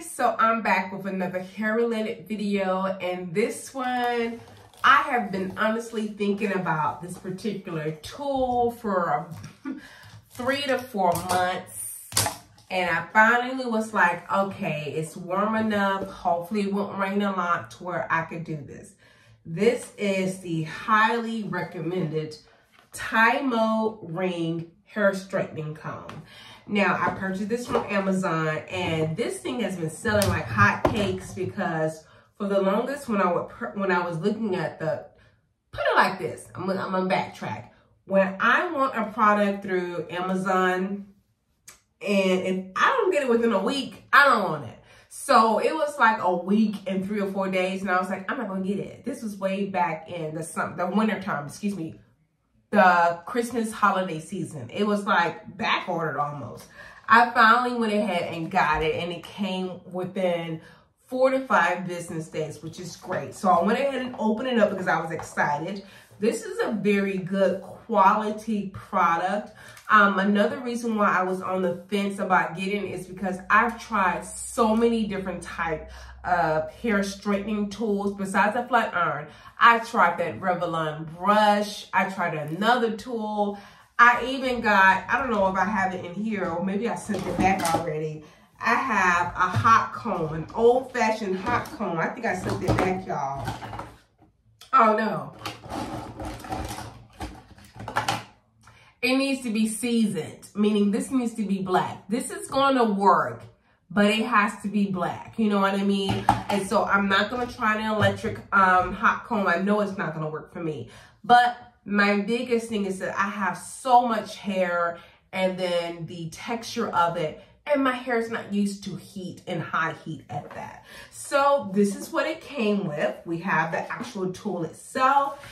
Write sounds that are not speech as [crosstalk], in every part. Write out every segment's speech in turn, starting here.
guys, so I'm back with another hair related video and this one I have been honestly thinking about this particular tool for [laughs] three to four months and I finally was like okay it's warm enough hopefully it won't rain a lot to where I could do this. This is the highly recommended Tymo ring hair straightening comb now, I purchased this from Amazon and this thing has been selling like hotcakes because for the longest when I would when I was looking at the, put it like this, I'm, I'm gonna backtrack. When I want a product through Amazon and if I don't get it within a week, I don't want it. So it was like a week and three or four days and I was like, I'm not gonna get it. This was way back in the, summer, the winter time, excuse me, the Christmas holiday season. It was like back ordered almost. I finally went ahead and got it and it came within four to five business days, which is great. So I went ahead and opened it up because I was excited. This is a very good quality product. Um, another reason why I was on the fence about getting is because I've tried so many different type of hair straightening tools besides a flat iron. I tried that Revlon brush. I tried another tool. I even got, I don't know if I have it in here or maybe I sent it back already. I have a hot comb, an old fashioned hot comb. I think I sent it back, y'all. Oh no. It needs to be seasoned, meaning this needs to be black. This is going to work but it has to be black. You know what I mean? And so I'm not going to try an electric um, hot comb. I know it's not going to work for me. But my biggest thing is that I have so much hair and then the texture of it and my hair is not used to heat and high heat at that. So this is what it came with. We have the actual tool itself.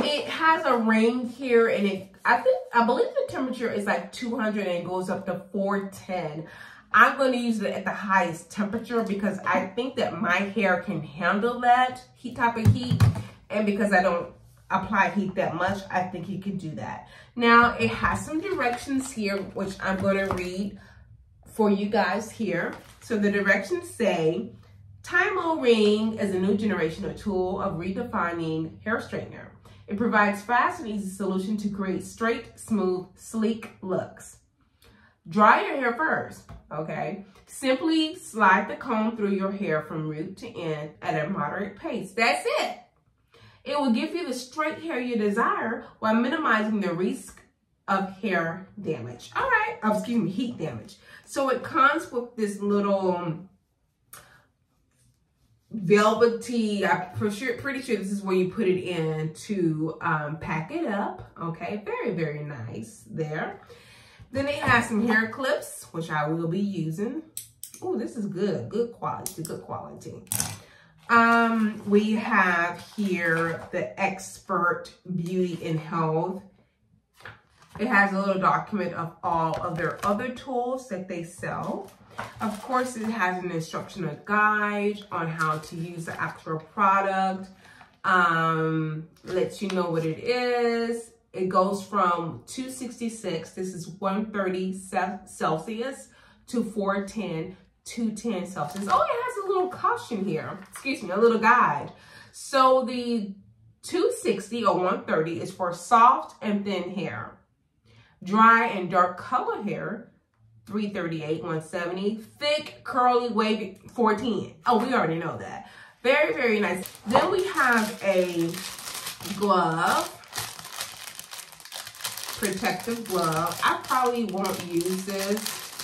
It has a ring here and it, I think, I believe the temperature is like 200 and it goes up to 410. I'm going to use it at the highest temperature because I think that my hair can handle that heat type of heat. And because I don't apply heat that much, I think you can do that. Now, it has some directions here, which I'm going to read for you guys here. So the directions say, Tymo Ring is a new generation of tool of redefining hair straightener. It provides fast and easy solution to create straight, smooth, sleek looks. Dry your hair first, okay? Simply slide the comb through your hair from root to end at a moderate pace. That's it. It will give you the straight hair you desire while minimizing the risk of hair damage. All right, oh, excuse me, heat damage. So it comes with this little velvety, I'm sure, pretty sure this is where you put it in to um, pack it up. Okay, very, very nice there. Then it has some hair clips, which I will be using. Oh, this is good. Good quality. Good quality. Um, we have here the Expert Beauty and Health. It has a little document of all of their other tools that they sell. Of course, it has an instructional guide on how to use the actual product. Um, lets you know what it is. It goes from 266, this is 130 Celsius, to 410, 210 Celsius. Oh, it has a little caution here. Excuse me, a little guide. So the 260 or 130 is for soft and thin hair. Dry and dark color hair, 338, 170. Thick, curly, wavy, 410. Oh, we already know that. Very, very nice. Then we have a glove protective glove. I probably won't use this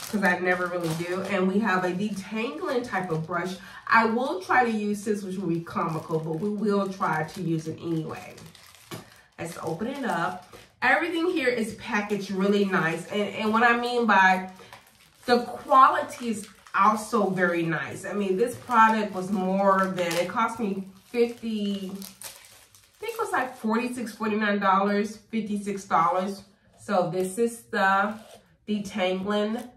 because I never really do. And we have a detangling type of brush. I will try to use this, which will be comical, but we will try to use it anyway. Let's open it up. Everything here is packaged really nice. And, and what I mean by the quality is also very nice. I mean, this product was more than, it cost me 50 I think it was like $46, $49, $56. So this is the detangling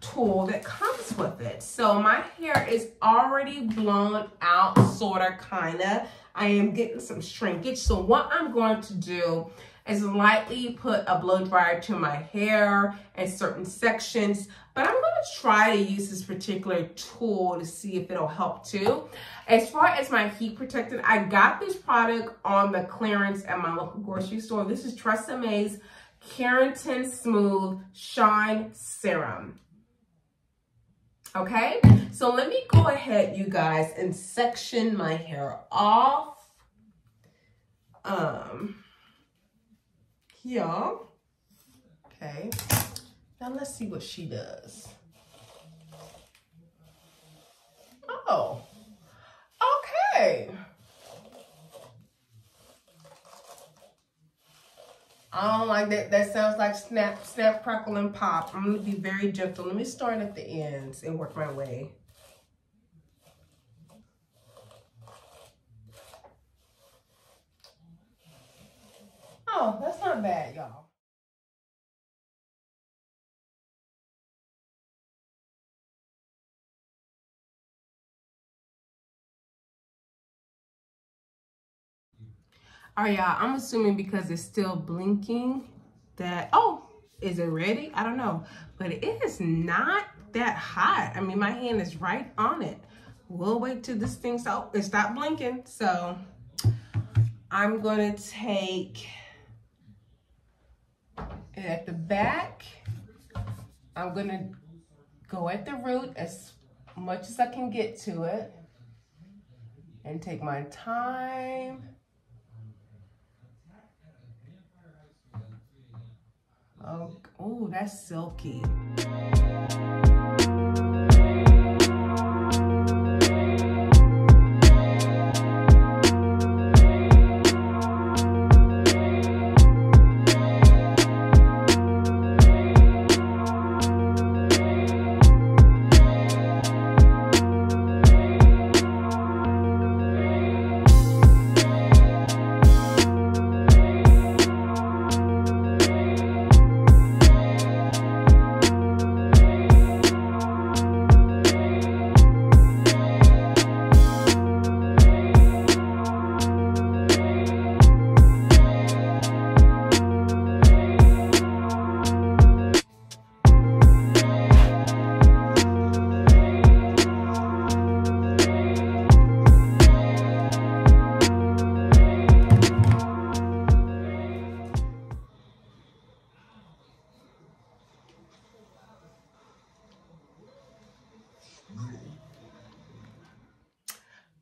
tool that comes with it. So my hair is already blown out, sort of, kind of. I am getting some shrinkage. So what I'm going to do is lightly put a blow dryer to my hair and certain sections, but I'm gonna try to use this particular tool to see if it'll help too. As far as my heat protectant, I got this product on the clearance at my local grocery store. This is TRESemme's Keratin Smooth Shine Serum. Okay, so let me go ahead, you guys, and section my hair off. Um, here. Okay, now let's see what she does. Oh, okay. I don't like that. That sounds like snap, snap, crackle, and pop. I'm going to be very gentle. Let me start at the ends and work my way. Oh, that's not bad, y'all. All right, y'all, I'm assuming because it's still blinking that, oh, is it ready? I don't know, but it is not that hot. I mean, my hand is right on it. We'll wait till this thing stop, it stop blinking. So I'm gonna take at the back. I'm gonna go at the root as much as I can get to it and take my time. Oh, that's silky.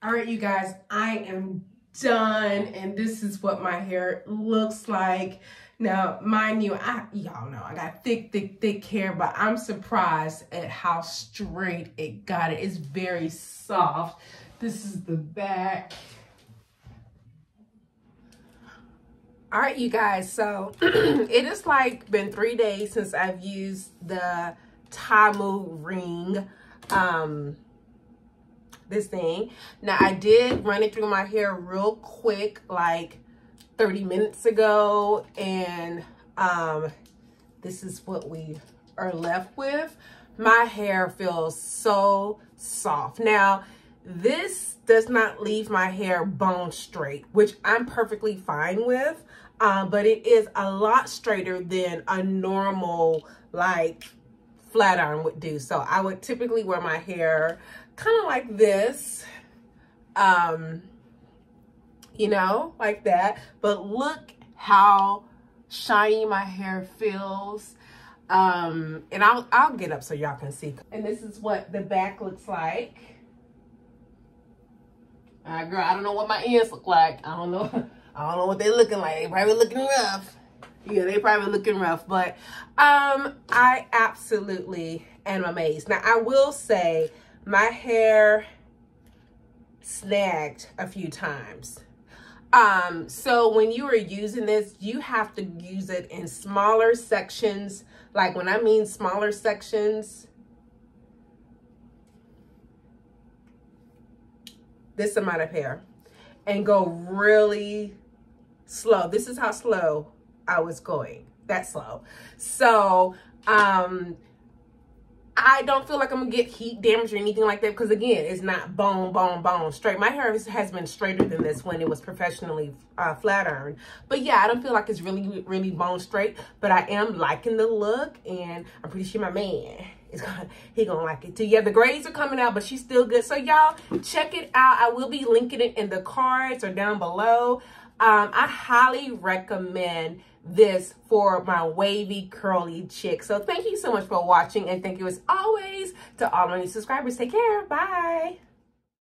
All right, you guys, I am done and this is what my hair looks like. Now, mind you, I y'all know I got thick, thick, thick hair, but I'm surprised at how straight it got it. It's very soft. This is the back. All right, you guys, so [clears throat] it is like been three days since I've used the Tymo ring. Um, this thing. Now, I did run it through my hair real quick, like 30 minutes ago. And um, this is what we are left with. My hair feels so soft. Now, this does not leave my hair bone straight, which I'm perfectly fine with. Um, but it is a lot straighter than a normal, like, flat iron would do. So I would typically wear my hair kind of like this, um, you know, like that. But look how shiny my hair feels. Um, and I'll, I'll get up so y'all can see. And this is what the back looks like. Uh, girl, I don't know what my ears look like. I don't know. [laughs] I don't know what they're looking like. They probably looking rough. Yeah, they probably looking rough. But um, I absolutely am amazed. Now, I will say my hair snagged a few times. Um, so when you are using this, you have to use it in smaller sections. Like when I mean smaller sections, this amount of hair and go really slow. This is how slow I was going, that slow. So, um, I don't feel like I'm gonna get heat damage or anything like that because again, it's not bone, bone, bone straight. My hair has been straighter than this when it was professionally uh, flat ironed. But yeah, I don't feel like it's really, really bone straight. But I am liking the look, and I'm pretty sure my man is gonna he gonna like it too. Yeah, the grades are coming out, but she's still good. So y'all check it out. I will be linking it in the cards or down below. Um, I highly recommend this for my wavy curly chick. So thank you so much for watching and thank you as always to all my new subscribers. Take care. Bye.